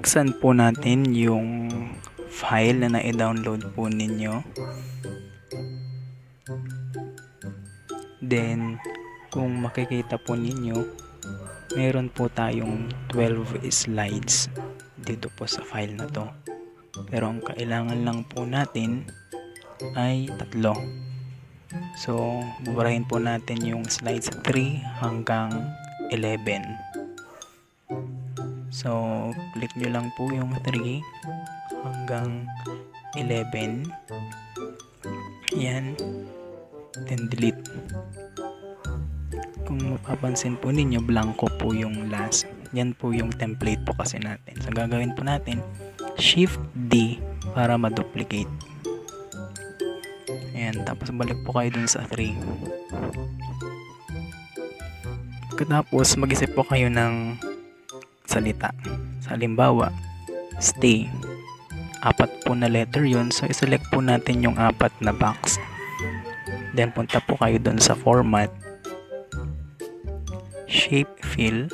Bubuksan po natin yung file na na-download po ninyo. Then, kung makikita po ninyo, meron po tayong 12 slides dito po sa file na to. Pero ang kailangan lang po natin ay tatlo. So, buburahin po natin yung slides 3 hanggang 11. So, click nyo lang po yung 3 hanggang 11. Yan. Then, delete. Kung mapapansin po ninyo, blanco po yung last. Yan po yung template po kasi natin. So, gagawin po natin, Shift D para ma-duplicate. Ayan, tapos balik po kayo dun sa 3. Pagkatapos, mag-isip po kayo ng salita. Sa halimbawa, stay. Apat po na letter yun. So, iselect po natin yung apat na box. Then, punta po kayo dun sa format. Shape, fill.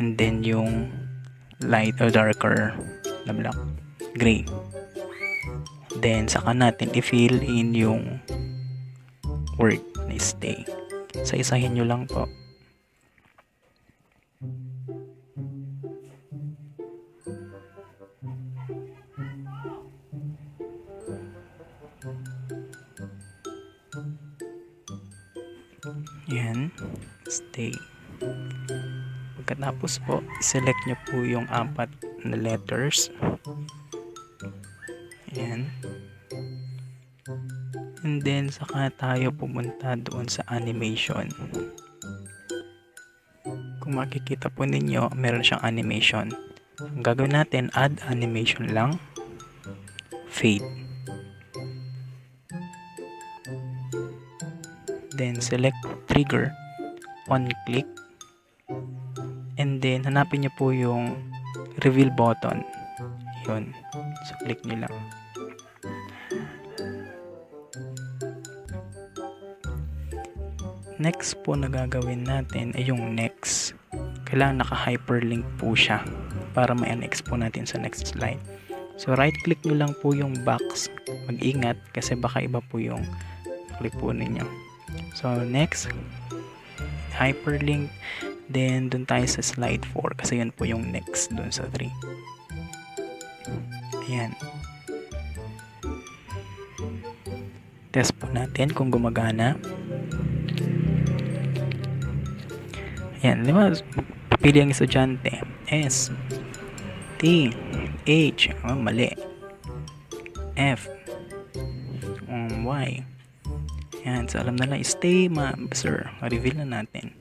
And then, yung light or darker na black. Gray. Then, saka natin i-fill in yung word na stay. Sa isahin nyo lang po. Yan. Stay. Pagkatapos po, select nyo po yung apat na letters. Yan. And then, saka tayo pumunta doon sa animation. Kung makikita po ninyo, meron siyang animation. Ang gagawin natin, add animation lang. Fade. Then, select trigger. One click. And then, hanapin nyo po yung reveal button. Yun. So, click nyo lang. Next po na gagawin natin ay yung next. Kailangan naka-hyperlink po siya para ma-annex po natin sa next slide. So, right click nyo lang po yung box. Mag-ingat kasi baka iba po yung click po ninyo. So, next, hyperlink. Then, dun tayo sa slide 4 kasi yun po yung next dun sa 3. Ayan. Test po natin kung gumagana. Ayan, lima, pili ang estudyante. S, T, H, oh, mali. F, um, Y. Ayan, so alam na lang, stay ma, sir. Reveal na natin.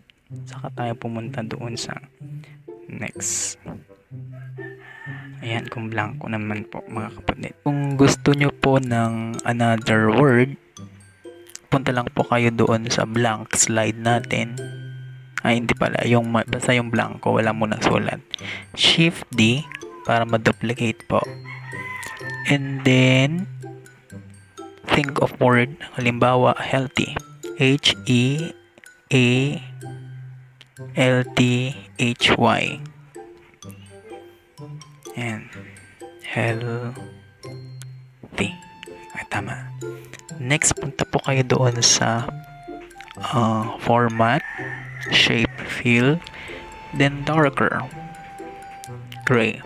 Saka tayo pumunta doon sa next. Ayan, kung blanco naman po mga kapatid. Kung gusto nyo po ng another word, punta lang po kayo doon sa blank slide natin ay hindi pala yung basta yung blanco wala mo nang sulat shift D para ma-duplicate po and then think of word halimbawa healthy. H E A L T H Y. And healthy. Ay tama. Next punta po kayo doon sa uh, format shape fill then darker gray.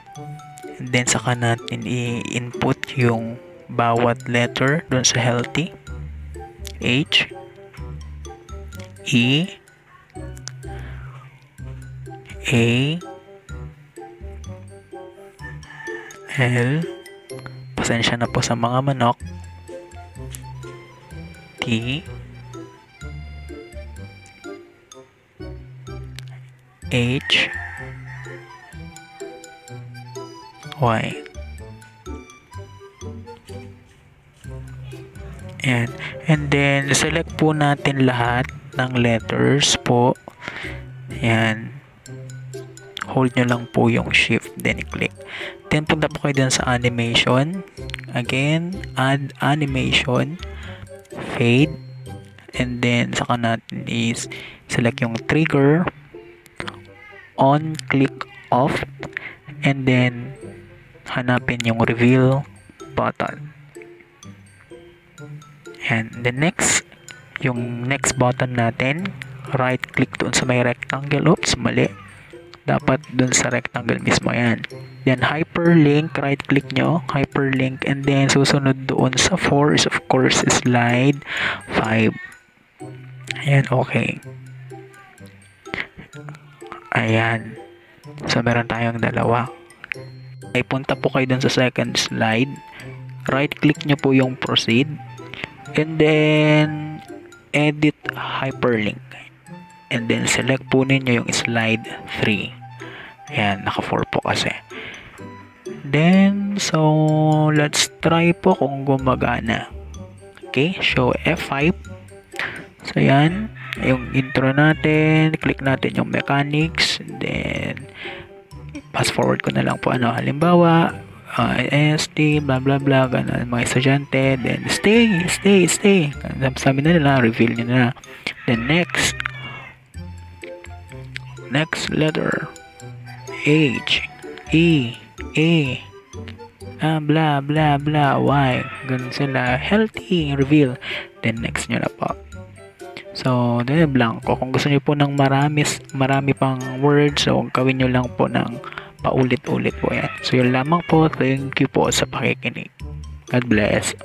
And then saka natin i-input yung bawat letter dun sa healthy. H E A L. Pasensya na po sa mga manok. T H Y and and then select po natin lahat ng letters po. Yan hold nyo lang po yung shift then click. Then punta po kayo dun sa animation. Again add animation fade. And then saka natin is select yung trigger. On click off. And then hanapin yung reveal button. And the next, yung next button natin, right click doon sa may rectangle. Oops, mali. Dapat doon sa rectangle mismo yan. Then hyperlink, right click nyo, hyperlink, and then susunod doon sa 4 is of course slide 5. Ayan, okay. Ayan. So, meron tayong dalawa. Ay, punta po kayo dun sa second slide. Right click nyo po yung proceed. And then, edit hyperlink. And then, select po ninyo yung slide 3. Ayan, naka 4 po kasi. Then, so, let's try po kung gumagana. Okay, show F5. So, yan. Yung intro natin. Click natin yung mechanics. Then, fast forward ko na lang po ano. Halimbawa, uh, ST, blah blah blah, ganun, mga estudyante, then stay, stay, stay. Sabi na nila, reveal na. Then next, next letter, H, E, A, ah, blah blah blah, Y, ganun sila, healthy, reveal. Then next nyo na po. So, then blanco. Kung gusto niyo po ng marami, marami pang words, so gawin nyo lang po ng paulit-ulit po yan. So, yun lamang po. Thank you po sa pakikinig. God bless.